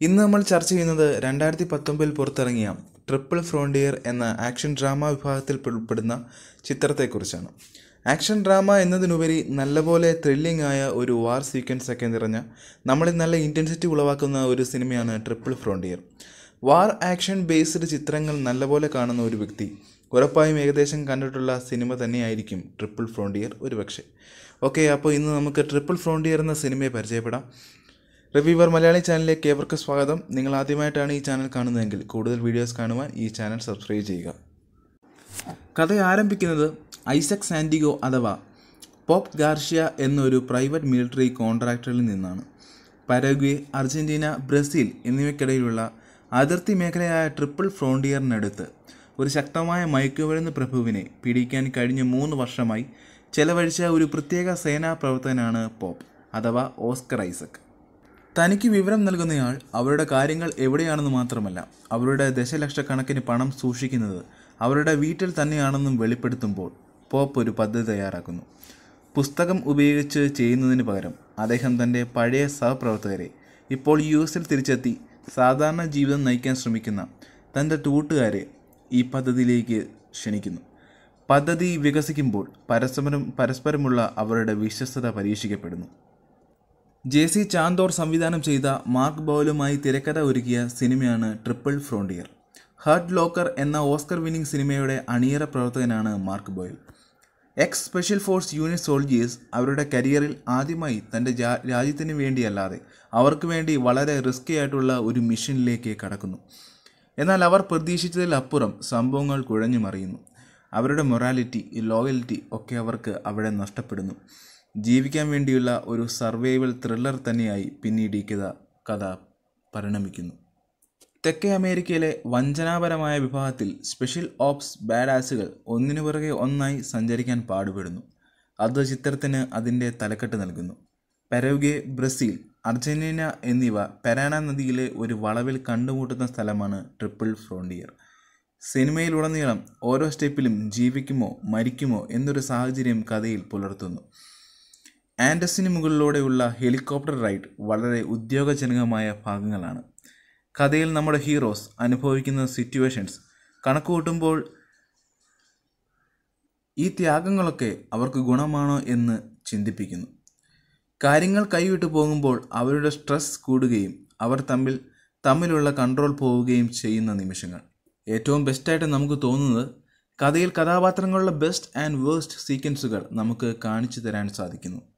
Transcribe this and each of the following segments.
ഇന്ന് നമ്മൾ ചർച്ച ചെയ്യുന്നത് രണ്ടായിരത്തി പത്തൊമ്പതിൽ പുറത്തിറങ്ങിയ ട്രിപ്പിൾ ഫ്രോണ്ടിയർ എന്ന ആക്ഷൻ ഡ്രാമ വിഭാഗത്തിൽ ഉൾപ്പെടുന്ന ചിത്രത്തെക്കുറിച്ചാണ്. ആക്ഷൻ ഡ്രാമ എന്നതിനുപരി നല്ലപോലെ ത്രില്ലിംഗ് ആയ ഒരു വാർ സീക്വൻസ് ഒക്കെ നിറഞ്ഞ നമ്മളിൽ നല്ല ഇന്റൻസിറ്റി ഉളവാക്കുന്ന ഒരു സിനിമയാണ് triple frontier. War action based ചിത്രങ്ങൾ നല്ലപോലെ കാണുന്ന ഒരു വ്യക്തി ഉറപ്പായും ഏകദേശം കണ്ടിട്ടുള്ള സിനിമ തന്നെയായിരിക്കും ട്രിപ്പിൾ ഫ്രോണ്ടിയർ ഒരുപക്ഷെ. ഓക്കെ അപ്പോൾ ഇന്ന് നമുക്ക് ട്രിപ്പിൾ ഫ്രോണ്ടിയർ എന്ന സിനിമയെ പരിചയപ്പെടാം. റിവ്യൂവർ മലയാളി ചാനലിലേക്ക് ഏവർക്ക് സ്വാഗതം. നിങ്ങൾ ആദ്യമായിട്ടാണ് ഈ ചാനൽ കാണുന്നതെങ്കിൽ കൂടുതൽ വീഡിയോസ് കാണുവാൻ ഈ ചാനൽ സബ്സ്ക്രൈബ് ചെയ്യുക. കഥ ആരംഭിക്കുന്നത് ഐസക് സാൻഡിഗോ അഥവാ പോപ്പ് ഗാർഷ്യ എന്നൊരു പ്രൈവറ്റ് മിലിറ്ററി കോൺട്രാക്ടറിൽ നിന്നാണ്. പരഗ്വേ അർജന്റീന ബ്രസീൽ എന്നിവയ്ക്കിടയിലുള്ള അതിർത്തി മേഖലയായ ട്രിപ്പിൾ ഫ്രോണ്ടിയറിനടുത്ത് ഒരു ശക്തമായ മയക്കുമരുന്ന് പ്രഭുവിനെ പിടിക്കാൻ കഴിഞ്ഞ മൂന്ന് വർഷമായി ചെലവഴിച്ച ഒരു പ്രത്യേക സേനാ പ്രവർത്തകനാണ് പോപ്പ് അഥവാ ഓസ്കർ ഐസക്. തനിക്ക് വിവരം നൽകുന്നയാൾ അവരുടെ കാര്യങ്ങൾ എവിടെയാണെന്ന് മാത്രമല്ല അവരുടെ ദശലക്ഷക്കണക്കിന് പണം സൂക്ഷിക്കുന്നത് അവരുടെ വീട്ടിൽ തന്നെയാണെന്നും വെളിപ്പെടുത്തുമ്പോൾ പോപ്പ് ഒരു പദ്ധതി തയ്യാറാക്കുന്നു. പുസ്തകം ഉപയോഗിച്ച് ചെയ്യുന്നതിന് പകരം അദ്ദേഹം തന്റെ പഴയ സഹപ്രവർത്തകരെ ഇപ്പോൾ യു എസിൽ തിരിച്ചെത്തി സാധാരണ ജീവിതം നയിക്കാൻ ശ്രമിക്കുന്ന തന്റെ ടൂട്ടുകാരെ ഈ പദ്ധതിയിലേക്ക് ക്ഷണിക്കുന്നു. പദ്ധതി വികസിക്കുമ്പോൾ പരസ്പരം പരസ്പരമുള്ള അവരുടെ വിശ്വസ്തത പരീക്ഷിക്കപ്പെടുന്നു. ജെ സി ചാന്തോർ സംവിധാനം ചെയ്ത മാർക്ക് ബൗലുമായി തിരക്കഥ ഒരുക്കിയ സിനിമയാണ് ട്രിപ്പിൾ ഫ്രോണ്ടിയർ. ഹർട്ട് ലോക്കർ എന്ന ഓസ്കർ വിന്നിംഗ് സിനിമയുടെ അണിയറ പ്രവർത്തകനാണ് Mark Boal ex special force unit soldiers അവരുടെ കരിയറിൽ ആദ്യമായി തന്റെ രാജ്യത്തിന് വേണ്ടിയല്ലാതെ അവർക്ക് വേണ്ടി വളരെ റിസ്കി ആയിട്ടുള്ള ഒരു മിഷനിലേക്ക് കടക്കുന്നു. എന്നാൽ അവർ പ്രതീക്ഷിച്ചതിലപ്പുറം സംഭവങ്ങൾ കുഴഞ്ഞു മറിയുന്നു അവരുടെ മൊറാലിറ്റി ലോയൽറ്റി ഒക്കെ അവർക്ക് അവിടെ നഷ്ടപ്പെടുന്നു. ജീവിക്കാൻ വേണ്ടിയുള്ള ഒരു സർവൈവൽ ത്രില്ലർ തന്നെയായി പിന്നീട് ഈ കഥ കഥ പരിണമിക്കുന്നു. തെക്കേ അമേരിക്കയിലെ വഞ്ചനാപരമായ വിഭാഗത്തിൽ സ്പെഷ്യൽ ഓപ്സ് ബാഡ് ആസുകൾ ഒന്നിനു പുറകെ ഒന്നായി സഞ്ചരിക്കാൻ പാടുപെടുന്നു. അത് ചിത്രത്തിന് അതിന്റെ തലക്കെട്ട് നൽകുന്നു. പെരവുഗെ ബ്രസീൽ അർജന്റീന എന്നിവ പെരാന നദിയിലെ ഒരു വളവിൽ കണ്ടുമുട്ടുന്ന സ്ഥലമാണ് ട്രിപ്പിൾ ഫ്രോണ്ടിയർ. സിനിമയിലുടനീളം ഓരോ സ്റ്റെപ്പിലും ജീവിക്കുമോ മരിക്കുമോ എന്നൊരു സാഹചര്യം കഥയിൽ പുലർത്തുന്നു. ആൻഡസിന് മുകളിലൂടെയുള്ള ഹെലികോപ്റ്റർ റൈഡ് വളരെ ഉദ്യോഗജനകമായ ഭാഗങ്ങളാണ്. കഥയിൽ നമ്മുടെ ഹീറോസ് അനുഭവിക്കുന്ന സിറ്റുവേഷൻസ് കണക്കുകൂട്ടുമ്പോൾ ഈ ത്യാഗങ്ങളൊക്കെ അവർക്ക് ഗുണമാണോ എന്ന് ചിന്തിപ്പിക്കുന്നു. കാര്യങ്ങൾ കൈവിട്ടു പോകുമ്പോൾ അവരുടെ സ്ട്രെസ് കൂടുകയും അവർ തമ്മിൽ തമ്മിലുള്ള കൺട്രോൾ പോവുകയും ചെയ്യുന്ന നിമിഷങ്ങൾ. ഏറ്റവും ബെസ്റ്റായിട്ട് നമുക്ക് തോന്നുന്നത് കഥയിൽ കഥാപാത്രങ്ങളുടെ ബെസ്റ്റ് ആൻഡ് വേഴ്സ്റ്റ് സീക്വൻസുകൾ നമുക്ക് കാണിച്ചു തരാൻ സാധിക്കുന്നു.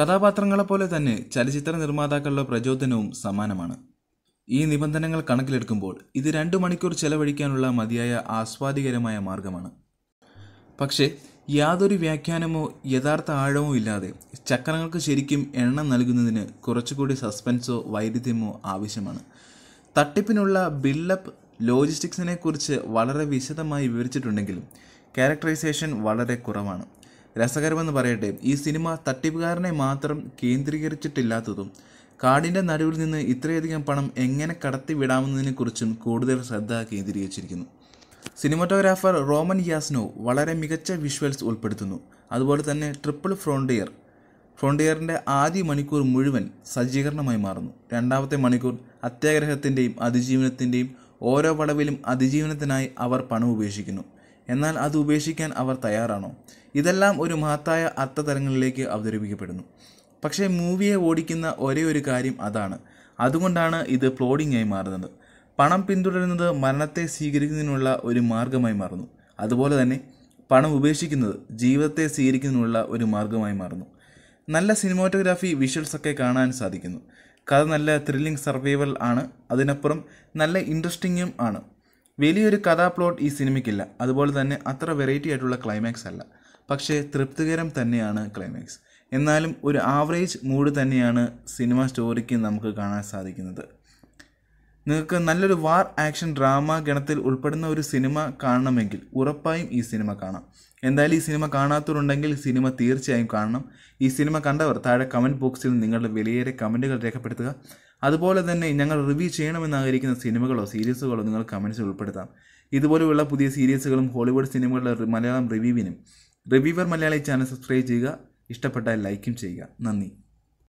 കഥാപാത്രങ്ങളെപ്പോലെ തന്നെ ചലച്ചിത്ര നിർമ്മാതാക്കളുടെ പ്രചോദനവും സമാനമാണ്. ഈ നിബന്ധനകൾ കണക്കിലെടുക്കുമ്പോൾ ഇത് രണ്ട് മണിക്കൂർ ചെലവഴിക്കാനുള്ള മതിയായ ആസ്വാദികരമായ മാർഗമാണ്. പക്ഷേ യാതൊരു വ്യാഖ്യാനമോ യഥാർത്ഥ ആഴമോ ഇല്ലാതെ ചക്രങ്ങൾക്ക് ശരിക്കും എണ്ണം നൽകുന്നതിന് കുറച്ചുകൂടി സസ്പെൻസോ വൈരുദ്ധ്യമോ ആവശ്യമാണ്. തട്ടിപ്പിനുള്ള ബിൽഡപ്പ് ലോജിസ്റ്റിക്സിനെ കുറിച്ച് വളരെ വിശദമായി വിവരിച്ചിട്ടുണ്ടെങ്കിലും ക്യാരക്ടറൈസേഷൻ വളരെ കുറവാണ്. രസകരമെന്ന് പറയട്ടെ ഈ സിനിമ തട്ടിപ്പുകാരനെ മാത്രം കേന്ദ്രീകരിച്ചിട്ടില്ലാത്തതും കാടിന്റെ നടുവിൽ നിന്ന് ഇത്രയധികം പണം എങ്ങനെ കടത്തിവിടാമെന്നതിനെക്കുറിച്ചും കൂടുതൽ ശ്രദ്ധ കേന്ദ്രീകരിച്ചിരിക്കുന്നു. സിനിമാറ്റോഗ്രാഫർ റോമൻ യാസ്നോ വളരെ മികച്ച വിഷ്വൽസ് ഉൾപ്പെടുത്തുന്നു. അതുപോലെ തന്നെ ട്രിപ്പിൾ ഫ്രോണ്ടിയർ ഫ്രോണ്ടിയറിന്റെ ആദ്യ മണിക്കൂർ മുഴുവൻ സജ്ജീകരണമായി മാറുന്നു. രണ്ടാമത്തെ മണിക്കൂർ അത്യാഗ്രഹത്തിന്റെയും അതിജീവനത്തിന്റെയും ഓരോ വളവിലും അതിജീവനത്തിനായി അവർ പണം ഉപേക്ഷിക്കുന്നു. എന്നാൽ അത് ഉപേക്ഷിക്കാൻ അവർ തയ്യാറാണോ? ഇതെല്ലാം ഒരു മഹത്തായ അർത്ഥതലങ്ങളിലേക്ക് അവതരിപ്പിക്കപ്പെടുന്നു. പക്ഷേ മൂവിയെ ഓടിക്കുന്ന ഒരേ ഒരു കാര്യം അതാണ്. അതുകൊണ്ടാണ് ഇത് പ്ലോഡിംഗ് ആയി മാറുന്നത്. പണം പിന്തുടരുന്നത് മരണത്തെ സ്വീകരിക്കുന്നതിനുള്ള ഒരു മാർഗമായി മാറുന്നു. അതുപോലെ തന്നെ പണം ഉപേക്ഷിക്കുന്നത് ജീവിതത്തെ സ്വീകരിക്കുന്നതിനുള്ള ഒരു മാർഗമായി മാറുന്നു. നല്ല സിനിമാറ്റോഗ്രാഫി വിഷ്വൽസ് ഒക്കെ കാണാൻ സാധിക്കുന്നു. കഥ നല്ല ത്രില്ലിംഗ് സർവൈവൽ ആണ്. അതിനപ്പുറം നല്ല ഇൻട്രസ്റ്റിങ്ങും ആണ്. വലിയൊരു കഥാ പ്ലോട്ട് ഈ സിനിമയ്ക്കില്ല. അതുപോലെ തന്നെ അത്ര വെറൈറ്റി ആയിട്ടുള്ള ക്ലൈമാക്സ് അല്ല. പക്ഷേ തൃപ്തികരം തന്നെയാണ് ക്ലൈമാക്സ് എന്നാലും ഒരു ആവറേജ് മൂഡ് തന്നെയാണ് സിനിമ സ്റ്റോറിക്ക് നമുക്ക് കാണാൻ സാധിക്കുന്നത്. നിങ്ങൾക്ക് നല്ലൊരു വാർ ആക്ഷൻ ഡ്രാമ ഗണത്തിൽ ഉൾപ്പെടുന്ന ഒരു സിനിമ കാണണമെങ്കിൽ ഉറപ്പായും ഈ സിനിമ കാണാം. എന്തായാലും ഈ സിനിമ കാണാത്തവരുണ്ടെങ്കിൽ സിനിമ തീർച്ചയായും കാണണം. ഈ സിനിമ കണ്ടവർ താഴെ കമന്റ് ബോക്സിൽ നിങ്ങളുടെ വിലയേറെ കമന്റുകൾ രേഖപ്പെടുത്തുക. അതുപോലെ തന്നെ ഞങ്ങൾ റിവ്യൂ ചെയ്യണമെന്ന് ആഗ്രഹിക്കുന്ന സിനിമകളോ സീരീസുകളോ നിങ്ങൾ കമന്റ്സിൽ ഉൾപ്പെടുത്താം. ഇതുപോലെയുള്ള പുതിയ സീരീസുകളും ഹോളിവുഡ് സിനിമകളുടെ മലയാളം റിവ്യൂവിനും റിവ്യൂവർ മലയാളി ചാനൽ സബ്സ്ക്രൈബ് ചെയ്യുക ഇഷ്ടപ്പെട്ടാൽ ലൈക്കും ചെയ്യുക. നന്ദി.